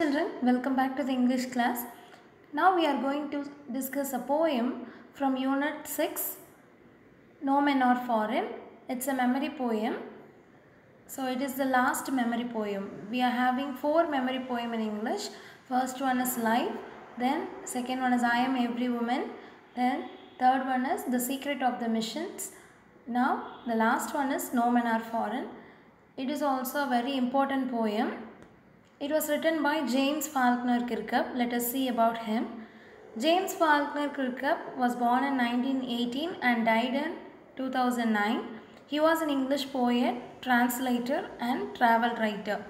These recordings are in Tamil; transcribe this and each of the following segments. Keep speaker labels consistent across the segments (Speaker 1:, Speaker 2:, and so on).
Speaker 1: Children, welcome back to the English class. Now we are going to discuss a poem from Unit 6, No Men Are Foreign. It's a memory poem. So it is the last memory poem. We are having four memory poem in English. First one is Life, then second one is I Am Every Woman, then third one is The Secret of the Missions. Now the last one is No Men Are Foreign. It is also a very important poem. It was written by James Faulkner Kirkup. Let us see about him. James Faulkner Kirkup was born in 1918 and died in 2009. He was an English poet, translator, and travel writer.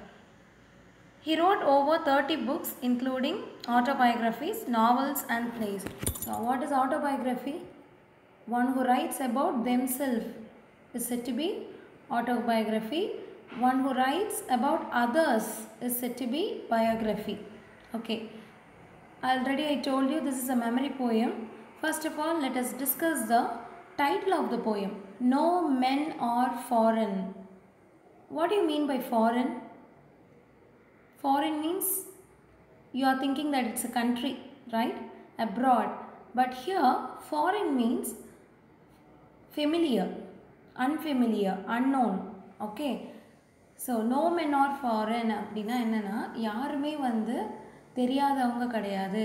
Speaker 1: He wrote over 30 books, including autobiographies, novels, and plays. So, what is autobiography? One who writes about themselves is said to be autobiography. One who writes about others is said to be biography. Okay. Already I told you this is a memory poem. First of all, let us discuss the title of the poem. No men are foreign. What do you mean by foreign? Foreign means you are thinking that it's a country, right? Abroad. But here, foreign means familiar, unfamiliar, unknown. Okay. So no men are foreign அப்படின்னா என்னென்னா யாருமே வந்து தெரியாதவங்க கிடையாது.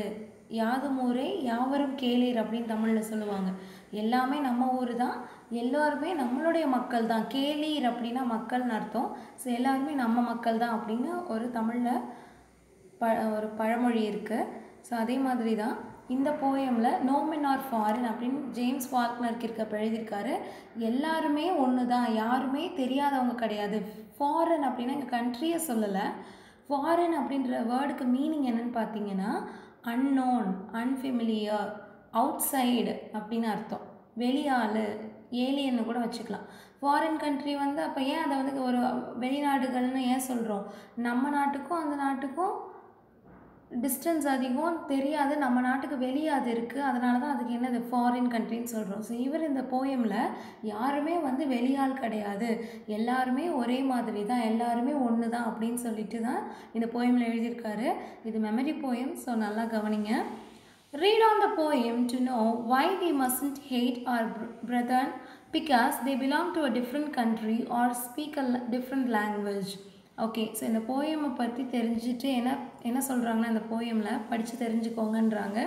Speaker 1: யாதும் ஊரே யாவரும் கேளீர் அப்படின்னு தமிழில் சொல்லுவாங்க. எல்லாமே நம்ம ஊர் தான். எல்லோருமே நம்மளுடைய மக்கள் தான். கேளீர் அப்படின்னா மக்கள்னு அர்த்தம். ஸோ எல்லாருமே நம்ம மக்கள் தான் அப்படின்னு ஒரு தமிழில் ப ஒரு பழமொழி இருக்குது ஸோ அதே மாதிரி தான் இந்த போயமில் நோமென் ஆர் ஃபாரின் அப்படின்னு ஜேம்ஸ் ஃபால்க்னருக்கு இருக்க எழுதியிருக்காரு. எல்லாருமே ஒன்று தான் யாருமே தெரியாதவங்க கிடையாது. ஃபாரின் அப்படின்னா எங்கள் கண்ட்ரியை சொல்லலை. ஃபாரின் அப்படின்ற வேர்டுக்கு மீனிங் என்னன்னு பார்த்தீங்கன்னா அன்னோன் அன்ஃபெமிலியர் அவுட் சைடு அப்படின்னு அர்த்தம். வெளியாள் ஏலியன்னு கூட வச்சுக்கலாம். ஃபாரின் கண்ட்ரி வந்து அப்போ ஏன் அதை வந்து ஒரு வெளிநாடுகள்னு ஏன் சொல்கிறோம் நம்ம நாட்டுக்கும் அந்த நாட்டுக்கும் டிஸ்டன்ஸ் அதிகம் தெரியாது. நம்ம நாட்டுக்கு வெளியே அது இருக்குது அதனால தான் அதுக்கு என்னது? ஃபாரின் கண்ட்ரின்னு சொல்கிறோம் ஸோ இவர் இந்த போயமில் யாருமே வந்து வெளியால் கிடையாது. எல்லாருமே ஒரே மாதிரி தான். எல்லாருமே ஒன்று தான் அப்படின்னு சொல்லிட்டு தான் இந்த போயமில் எழுதியிருக்காரு. இது மெமரி போயம் ஸோ நல்லா கவனிங்க. Read on the poem to know why we mustn't hate our brethren because they belong to a different country or speak a different language. Okay so இந்த போயமை பற்றி தெரிஞ்சுட்டு என்ன என்ன சொல்கிறாங்கன்னா இந்த போயமில் படித்து தெரிஞ்சுக்கோங்கன்றாங்க.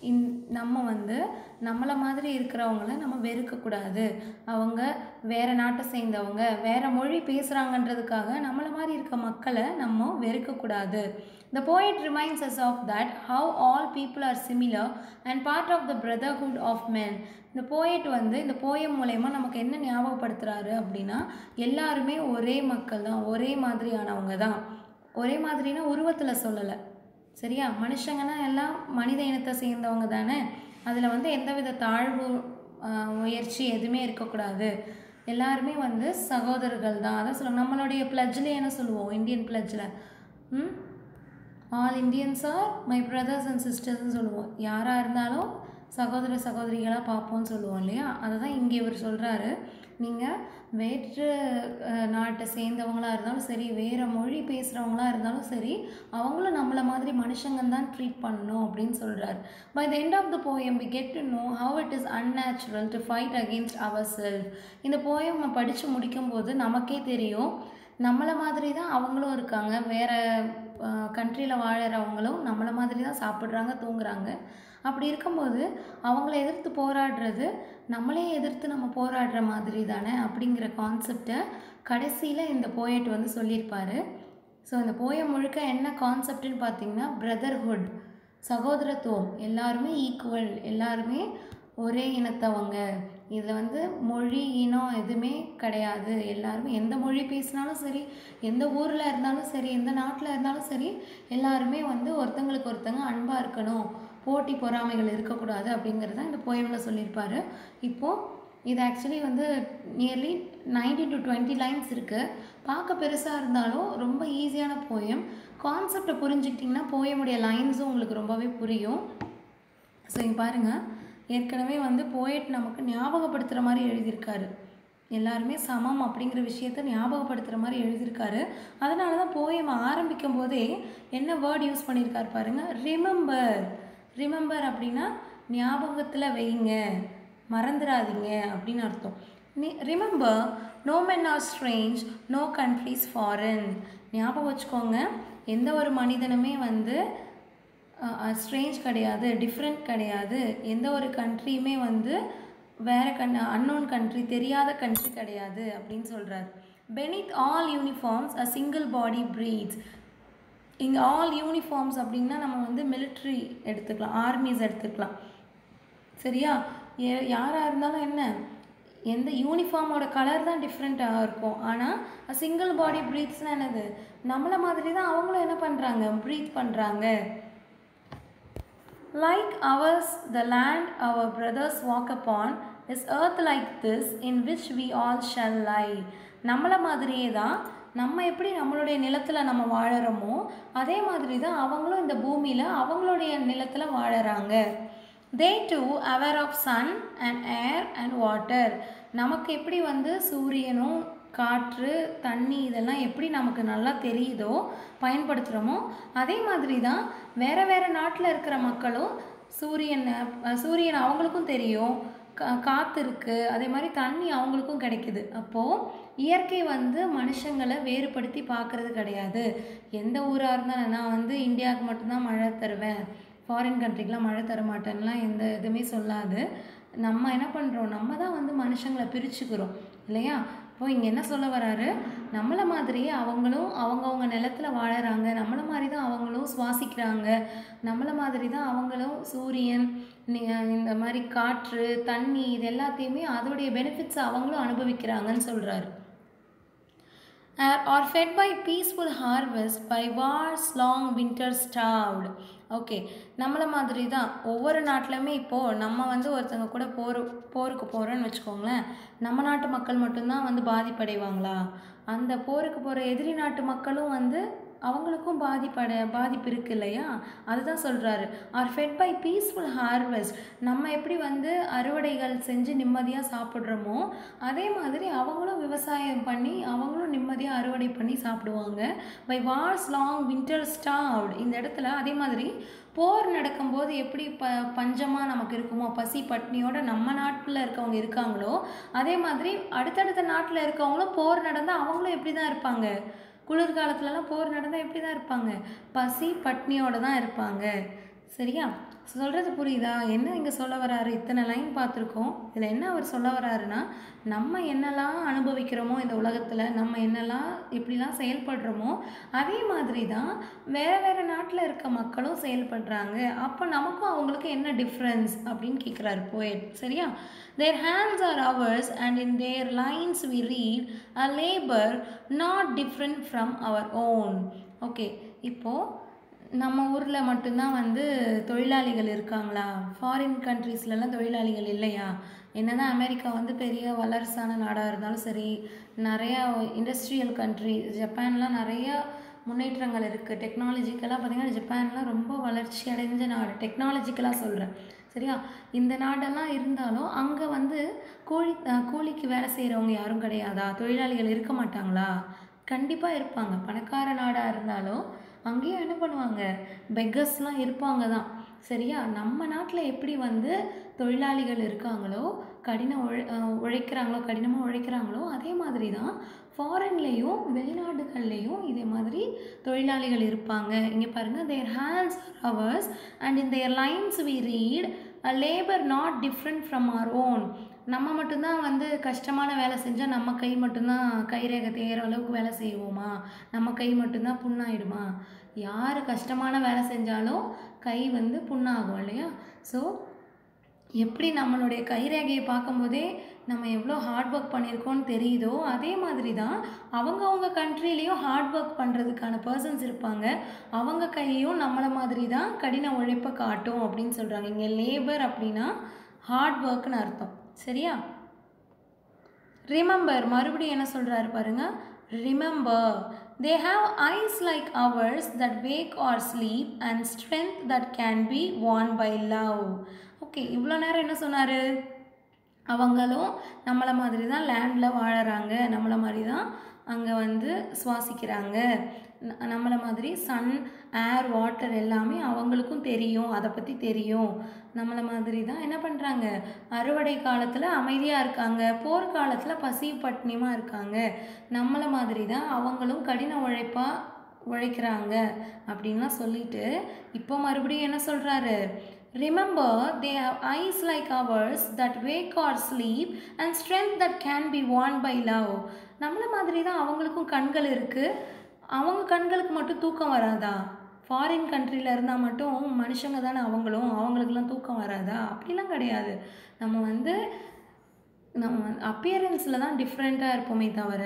Speaker 1: இந் நம்ம வந்து நம்மளை மாதிரி இருக்கிறவங்கள நம்ம வெறுக்கக்கூடாது அவங்க வேறு நாட்டை சேர்ந்தவங்க வேறு மொழி பேசுகிறாங்கன்றதுக்காக நம்மளை மாதிரி இருக்க மக்களை நம்ம வெறுக்கக்கூடாது the poet reminds us of that how all people are similar and part of the brotherhood of men. இந்த போயட் வந்து இந்த போயம் மூலயமா நமக்கு என்ன ஞாபகப்படுத்துகிறாரு அப்படின்னா எல்லாருமே ஒரே மக்கள் தான் ஒரே மாதிரியானவங்க தான். ஒரே மாதிரினா உருவத்தில் சொல்லலை. சரியா? மனுஷங்கன்னா எல்லாம் மனித இனத்தை சேர்ந்தவங்க தானே. அதில் வந்து எந்தவித தாழ்வு முயற்சி எதுவுமே இருக்கக்கூடாது. எல்லாருமே வந்து சகோதரர்கள் தான். அதான் சொல்லுவாங்க நம்மளுடைய பிளட்ஜில் என்ன சொல்லுவோம்? இந்தியன் பிளட்ஜில் ம்? All Indians are my brothers and சிஸ்டர்ஸ்னு சொல்லுவோம். யாராக இருந்தாலும் சகோதர சகோதரிகளாக பார்ப்போம்னு சொல்லுவோம் இல்லையா? அதை தான் இங்கே இவர் சொல்கிறாரு நீங்கள் வேற்று நாட்டை சேர்ந்தவங்களாக இருந்தாலும் சரி வேறு மொழி பேசுகிறவங்களா இருந்தாலும் சரி அவங்களும் நம்மளை மாதிரி மனுஷங்கன்னு தான் ட்ரீட் பண்ணணும் அப்படின்னு சொல்கிறார் by the end of the poem we get to know how it is unnatural to fight against our self இந்த போயம் படித்து முடிக்கும்போது நமக்கே தெரியும் நம்மளை மாதிரி தான் அவங்களும் இருக்காங்க. வேறு கண்ட்ரியில் வாழறவங்களும் நம்மளை மாதிரி தான் சாப்பிட்றாங்க தூங்குறாங்க. அப்படி இருக்கும்போது அவங்கள எதிர்த்து போராடுறது நம்மளே எதிர்த்து நம்ம போராடுற மாதிரி தானே அப்படிங்கிற கான்செப்டை கடைசியில் இந்த போயட் வந்து சொல்லியிருப்பார். ஸோ இந்த போயம் முழுக்க என்ன கான்செப்டுன்னு பார்த்தீங்கன்னா பிரதர்ஹுட் சகோதரத்துவம். எல்லாருமே ஈக்குவல் எல்லாருமே ஒரே இனத்தவங்க. இதில் வந்து மொழி இனம் எதுவுமே கிடையாது. எல்லாருமே எந்த மொழி பேசினாலும் சரி எந்த ஊரில் இருந்தாலும் சரி எந்த நாட்டில் இருந்தாலும் சரி எல்லாருமே வந்து ஒருத்தங்களுக்கு ஒருத்தங்க அன்பாக இருக்கணும். போட்டி பொறாமைகள் இருக்கக்கூடாது அப்படிங்கிறத இந்த போயமில் சொல்லியிருப்பார். இப்போது இது ஆக்சுவலி வந்து nearly nineteen to twenty lines இருக்குது பார்க்க பெருசாக இருந்தாலும் ரொம்ப ஈஸியான போயம் கான்செப்டை புரிஞ்சுக்கிட்டிங்கன்னா போயமுடைய லைன்ஸும் உங்களுக்கு ரொம்பவே புரியும். ஸோ இங்கே பாருங்கள் ஏற்கனவே வந்து போயட் நமக்கு ஞாபகப்படுத்துகிற மாதிரி எழுதியிருக்காரு. எல்லாருமே சமம் அப்படிங்கிற விஷயத்த ஞாபகப்படுத்துகிற மாதிரி எழுதியிருக்காரு. அதனால தான் போயம் ஆரம்பிக்கும் போதே என்ன வேர்ட் யூஸ் பண்ணியிருக்காரு பாருங்கள் ரிமெம்பர் ரிமெம்பர் அப்படின்னா ஞாபகத்தில் வைங்க. மறந்துடாதீங்க அப்படின்னு அர்த்தம். Remember no men are strange no countries foreign ஞாபகம் வச்சுக்கோங்க எந்த ஒரு மனிதனுமே வந்து ஸ்ட்ரேஞ்ச் கிடையாது டிஃப்ரெண்ட் கிடையாது. எந்த ஒரு கண்ட்ரியுமே வந்து வேறு கண் அன்னோன் கண்ட்ரி தெரியாத கண்ட்ரி கிடையாது அப்படின்னு சொல்கிறார் beneath all uniforms a single body breeds இங்கே ஆல் யூனிஃபார்ம்ஸ் அப்படின்னா நம்ம வந்து மிலிட்ரி எடுத்துக்கலாம் ஆர்மிஸ் எடுத்துக்கலாம். சரியா? ஏ யாராக இருந்தாலும் என்ன? எந்த யூனிஃபார்மோட கலர் தான் டிஃப்ரெண்ட்டாக இருக்கும். ஆனால் சிங்கிள் பாடி ப்ரீத்ஸ்னால் என்னது? நம்மளை மாதிரி தான் அவங்களும் என்ன பண்ணுறாங்க ப்ரீத் பண்ணுறாங்க like ours the land our brothers walk upon is earth like this in which we all shall lie நம்மளை மாதிரியே தான் நம்ம எப்படி நம்மளுடைய நிலத்தில் நம்ம வாழறோமோ அதே மாதிரி தான் அவங்களும் இந்த பூமியில் அவங்களுடைய நிலத்தில் வாழறாங்க. They too aware of sun and air and water நமக்கு எப்படி வந்து சூரியனும் காற்று தண்ணி இதெல்லாம் எப்படி நமக்கு நல்லா தெரியுதோ பயன்படுத்துகிறோமோ அதே மாதிரி தான் வேறு வேறு நாட்டில் இருக்கிற மக்களும் சூரியனை சூரியன் அவங்களுக்கும் தெரியும் கா காற்று இருக்குது அதே மாதிரி தண்ணி அவங்களுக்கும் கிடைக்குது. அப்போது இயற்கை வந்து மனுஷங்களை வேறுபடுத்தி பார்க்குறது கிடையாது. எந்த ஊராக இருந்தாலும் நான் வந்து இந்தியாவுக்கு மட்டும்தான் மழை தருவேன். ஃபாரின் கண்ட்ரிக்கெலாம் மழை தர மாட்டேன்லாம் எந்த இதுவுமே சொல்லாது. நம்ம என்ன பண்ணுறோம் நம்ம தான் வந்து மனுஷங்களை பிரிச்சுக்கிறோம். இல்லையா? அப்போது இங்கே என்ன சொல்ல வராரு? நம்மளை மாதிரியே அவங்களும் அவங்கவுங்க நிலத்தில் வாழறாங்க. நம்மளை மாதிரி தான் அவங்களும் சுவாசிக்கிறாங்க. நம்மளை மாதிரி தான் அவங்களும் சூரியன் இந்த மாதிரி காற்று தண்ணி இது எல்லாத்தையுமே அதோடைய பெனிஃபிட்ஸ் அவங்களும் அனுபவிக்கிறாங்கன்னு சொல்கிறாரு are fed by peaceful harvest by wars long winter starved okay நம்மளை மாதிரி தான் ஒவ்வொரு நாட்டிலையுமே இப்போது நம்ம வந்து ஒருத்தங்க கூட போர் போருக்கு போகிறோன்னு வச்சுக்கோங்களேன். நம்ம நாட்டு மக்கள் மட்டும்தான் வந்து பாதிப்படைவாங்களா? அந்த போருக்கு போகிற எதிரி நாட்டு மக்களும் வந்து அவங்களுக்கும் பாதிப்படை பாதிப்பு இருக்கு இல்லையா? அதுதான் சொல்கிறாரு are fed by peaceful harvest நம்ம எப்படி வந்து அறுவடைகள் செஞ்சு நிம்மதியாக சாப்பிட்றோமோ அதே மாதிரி அவங்களும் விவசாயம் பண்ணி அவங்களும் நிம்மதியாக அறுவடை பண்ணி சாப்பிடுவாங்க. By wars long winter starved இந்த இடத்துல அதே மாதிரி போர் நடக்கும்போது எப்படி ப பஞ்சமாக நமக்கு இருக்குமோ பசி பட்னியோட நம்ம நாட்டில் இருக்கவங்க இருக்காங்களோ அதே மாதிரி அடுத்தடுத்த நாட்டில் இருக்கவங்களும் போர் நடந்தால் அவங்களும் எப்படி தான் இருப்பாங்க? குளிர்காலத்துலலாம் போர் நடந்தால் எப்படி தான் இருப்பாங்க? பசி பட்னியோடு தான் இருப்பாங்க. சரியா? சொல்கிறது புரியுதா? என்ன இங்கே சொல்ல வராரு? இத்தனை லைன் பார்த்துருக்கோம். இதில் என்ன அவர் சொல்ல வராருன்னா நம்ம என்னெல்லாம் அனுபவிக்கிறோமோ இந்த உலகத்தில் நம்ம என்னெல்லாம் எப்படிலாம் செயல்படுறோமோ அதே மாதிரி தான் வேறு வேறு நாட்டில் இருக்க மக்களும் செயல்படுறாங்க. அப்போ நமக்கும் அவங்களுக்கு என்ன டிஃப்ரென்ஸ் அப்படின்னு கேட்குறாரு போயட் சரியா? Their hands are ours and in their lines we read a labour not different from our own okay இப்போது நம்ம ஊரில் மட்டும்தான் வந்து தொழிலாளிகள் இருக்காங்களா? ஃபாரின் கண்ட்ரீஸ்லலாம் தொழிலாளிகள் இல்லையா? என்ன தான் அமெரிக்கா வந்து பெரிய வல்லரசான நாடாக இருந்தாலும் சரி நிறையா இண்டஸ்ட்ரியல் கண்ட்ரி ஜப்பான்லாம் நிறையா முன்னேற்றங்கள் இருக்குது டெக்னாலஜிக்கலாக பார்த்திங்கன்னா ஜப்பான்லாம் ரொம்ப வளர்ச்சி அடைஞ்ச நாடு. டெக்னாலஜிக்கலாக சொல்கிறேன் சரியா? இந்த நாடெல்லாம் இருந்தாலும் அங்கே வந்து கூலி கூலிக்கு வேலை செய்கிறவங்க யாரும் கிடையாதா? தொழிலாளிகள் இருக்க மாட்டாங்களா? கண்டிப்பாக இருப்பாங்க. பணக்கார நாடாக இருந்தாலும் அங்கேயும் என்ன பண்ணுவாங்க? பெக்கர்ஸ்லாம் இருப்பாங்க தான் சரியா? நம்ம நாட்டில் எப்படி வந்து தொழிலாளிகள் இருக்காங்களோ கடின உழை உழைக்கிறாங்களோ கடினமாக உழைக்கிறாங்களோ அதே மாதிரி தான் ஃபாரின்லேயும் வெளிநாடுகள்லேயும் இதே மாதிரி தொழிலாளிகள் இருப்பாங்க. இங்கே பாருங்கள் their hands are ours and in their lines we read labour not different from our own நம்ம மட்டும்தான் வந்து கஷ்டமான வேலை செஞ்சால் நம்ம கை மட்டும்தான் கைரேகை தேகிற அளவுக்கு வேலை செய்வோமா? நம்ம கை மட்டும்தான் புண்ணாயிடுமா? யார் கஷ்டமான வேலை செஞ்சாலும் கை வந்து புண்ணாகும் இல்லையா? ஸோ எப்படி நம்மளுடைய கைரேகையை பார்க்கும்போதே நம்ம எவ்வளோ ஹார்ட் ஒர்க் பண்ணியிருக்கோம்னு தெரியுதோ அதே மாதிரி தான் அவங்கவுங்க கண்ட்ரிலேயும் ஹார்ட் ஒர்க் பண்ணுறதுக்கான பர்சன்ஸ் இருப்பாங்க. அவங்க கையும் நம்மளை மாதிரி தான் கடின உழைப்பை காட்டும் அப்படின்னு சொல்கிறாங்க இங்கே லேபர் அப்படின்னா ஹார்ட் ஒர்க்னு அர்த்தம். சரியா? ரிமெம்பர் மறுபடியும் என்ன சொல்கிறாரு பாருங்க? Remember they have eyes like ours that wake or sleep and strength that can be won by love okay இவ்வளோ நேரம் என்ன சொன்னார்? அவங்களும் நம்மளை மாதிரி தான் லேண்டில் வாழறாங்க நம்மளை மாதிரி தான் அங்கே வந்து சுவாசிக்கிறாங்க. நம்மளை மாதிரி சன் ஏர் வாட்டர் எல்லாமே அவங்களுக்கும் தெரியும் அதை பற்றி தெரியும். நம்மளை மாதிரி தான் என்ன பண்ணுறாங்க அறுவடை காலத்தில் அமைதியாக இருக்காங்க போர் காலத்தில் பசி பட்டினியமாக இருக்காங்க. நம்மளை மாதிரி தான் அவங்களும் கடின உழைப்பாக உழைக்கிறாங்க அப்படின்லாம் சொல்லிட்டு இப்போ மறுபடியும் என்ன சொல்கிறாரு remember they have eyes like ours that wake or sleep and strength that can be won by love நம்மள மாதிரி தான் அவங்களுக்கும் கண்கள் இருக்குது அவங்க கண்களுக்கு மட்டும் தூக்கம் வராதா? ஃபாரின் கண்ட்ரியில் இருந்தால் மட்டும் மனுஷங்க தானே அவங்களும் அவங்களுக்குலாம் தூக்கம் வராதா? அப்படிலாம் கிடையாது. நம்ம வந்து நம்ம அப்பியரன்ஸில் தான் டிஃப்ரெண்ட்டாக இருப்போமே தவிர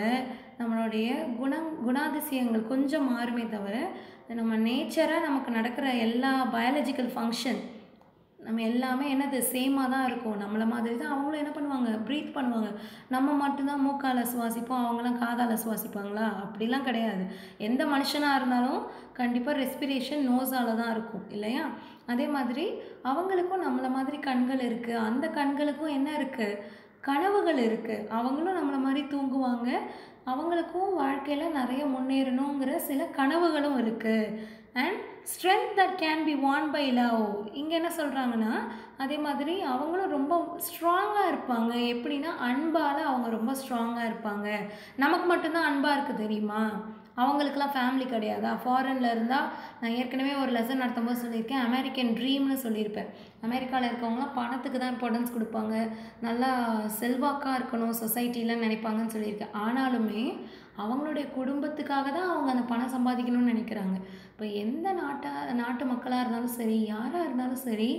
Speaker 1: நம்மளுடைய குண குணாதிசயங்கள் கொஞ்சம் மாறுமே தவிர நம்ம நேச்சராக நமக்கு நடக்கிற எல்லா பயாலஜிக்கல் ஃபங்க்ஷன் நம்ம எல்லாமே என்னது சேமாக தான் இருக்கும். நம்மளை மாதிரி தான் அவங்களும் என்ன பண்ணுவாங்க? ப்ரீத் பண்ணுவாங்க. நம்ம மட்டும்தான் மூக்கால் சுவாசிப்போம் அவங்களாம் காதால் சுவாசிப்பாங்களா? அப்படிலாம் கிடையாது. எந்த மனுஷனாக இருந்தாலும் கண்டிப்பாக ரெஸ்பிரேஷன் நோஸால் தான் இருக்கும் இல்லையா? அதே மாதிரி அவங்களுக்கும் நம்மளை மாதிரி கண்கள் இருக்குது அந்த கண்களுக்கும் என்ன இருக்குது கனவுகள் இருக்குது அவங்களும் நம்மளை மாதிரி தூங்குவாங்க. அவங்களுக்கும் வாழ்க்கையில் நிறைய முன்னேறணுங்கிற சில கனவுகளும் இருக்குது and strength that can be won by love இங்கே என்ன சொல்கிறாங்கன்னா அதே மாதிரி அவங்களும் ரொம்ப ஸ்ட்ராங்காக இருப்பாங்க. எப்படின்னா அன்பால் அவங்க ரொம்ப ஸ்ட்ராங்காக இருப்பாங்க. நமக்கு மட்டும்தான் அன்பாக இருக்குது தெரியுமா? அவங்களுக்குலாம் ஃபேமிலி கிடையாதா? ஃபாரினில் இருந்தால் நான் ஏற்கனவே ஒரு லெசன் நடத்தும்போது சொல்லியிருக்கேன். அமெரிக்கன் ட்ரீம்னு சொல்லியிருப்பேன். அமெரிக்காவில் இருக்கவங்களாம் பணத்துக்கு தான் இம்பார்ட்டன்ஸ் கொடுப்பாங்க. நல்லா செல்வாக்காக இருக்கணும் சொசைட்டிலாம் நினைப்பாங்கன்னு சொல்லியிருக்கேன். ஆனாலுமே அவங்களுடைய குடும்பத்துக்காக தான் அவங்க அந்த பணம் சம்பாதிக்கணும்னு நினைக்கிறாங்க. இப்போ எந்த நாட்டா நாட்டு மக்களாக இருந்தாலும் சரி யாராக இருந்தாலும் சரி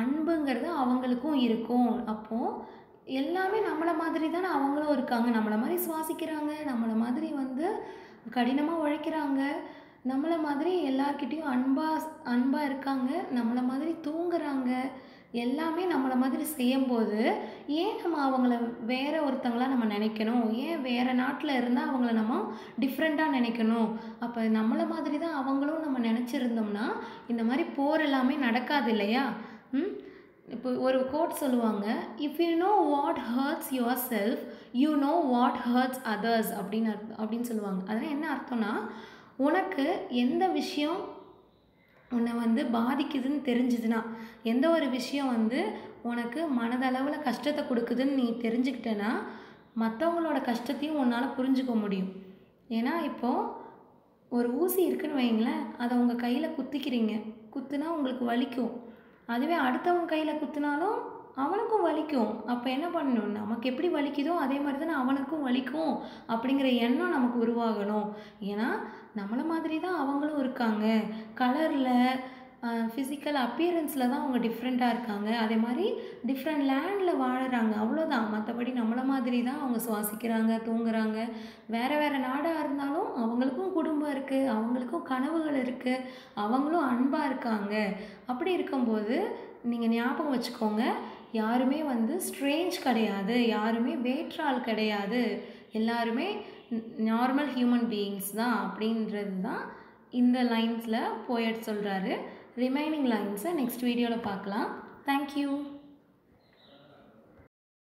Speaker 1: அன்புங்கிறது அவங்களுக்கும் இருக்கும். அப்போது எல்லாமே நம்மளை மாதிரி தானே அவங்களும் இருக்காங்க. நம்மளை மாதிரி சுவாசிக்கிறாங்க. நம்மளை மாதிரி வந்து கடினமாக உழைக்கிறாங்க. நம்மளை மாதிரி எல்லார்கிட்டேயும் அன்பாக அன்பாக இருக்காங்க. நம்மளை மாதிரி தூங்குறாங்க. எல்லாமே நம்மளை மாதிரி செய்யும்போது ஏன் நம்ம அவங்கள வேற ஒருத்தங்களாக நம்ம நினைக்கணும்? ஏன் வேறு நாட்டில் இருந்தால் அவங்கள நம்ம டிஃப்ரெண்ட்டாக நினைக்கணும்? அப்போ நம்மளை மாதிரி தான் அவங்களும் நம்ம நினச்சிருந்தோம்னா இந்த மாதிரி போர் எல்லாமே நடக்காது இல்லையா? ம்? இப்போ ஒரு கோட் சொல்லுவாங்க if you know what hurts yourself you know what hurts others அப்படின்னு அர்த்தம் அப்படின்னு சொல்லுவாங்க. அதனால் என்ன அர்த்தம்னா உனக்கு எந்த விஷயம் உன்னை வந்து பாதிக்குதுன்னு தெரிஞ்சுதுன்னா எந்த ஒரு விஷயம் வந்து உனக்கு மனதளவில் கஷ்டத்தை கொடுக்குதுன்னு நீ தெரிஞ்சுக்கிட்டேன்னா மற்றவங்களோட கஷ்டத்தையும் உன்னால் புரிஞ்சுக்க முடியும். ஏன்னா இப்போது ஒரு ஊசி இருக்குன்னு வைங்களேன் அதை உங்கள் கையில் குத்திக்கிறீங்க. குத்துனா உங்களுக்கு வலிக்கும். அதுவே அடுத்தவங்க கையில் குத்துனாலும் அவனுக்கும் வலிக்கும். அப்போ என்ன பண்ணணும்? நமக்கு எப்படி வலிக்குதோ அதே மாதிரி தானே அவனுக்கும் வலிக்கும் அப்படிங்கிற எண்ணம் நமக்கு உருவாகணும். ஏன்னா நம்மளை மாதிரி தான் அவங்களும் இருக்காங்க. கலரில் ஃபிசிக்கல் அப்பியரன்ஸில் தான் அவங்க டிஃப்ரெண்ட்டாக இருக்காங்க. அதே மாதிரி டிஃப்ரெண்ட் லேண்டில் வாழுறாங்க. அவ்வளோதான் மற்றபடி நம்மளை மாதிரி தான் அவங்க சுவாசிக்கிறாங்க தூங்குறாங்க. வேறு வேறு நாடாக இருந்தாலும் அவங்களுக்கும் குடும்பம் இருக்குது அவங்களுக்கும் கனவுகள் இருக்குது அவங்களும் அன்பாக இருக்காங்க. அப்படி இருக்கும்போது நீங்கள் ஞாபகம் வச்சுக்கோங்க யாருமே வந்து ஸ்ட்ரேஞ்ச் கிடையாது. யாருமே வேற்றாள் கிடையாது. எல்லாருமே நார்மல் ஹியூமன் பீயிங்ஸ் தான் அப்படின்றது தான் இந்த லைன்ஸில் போயட் சொல்கிறாரு ரிமைனிங் லைன்ஸை நெக்ஸ்ட் வீடியோவில் பார்க்கலாம். Thank you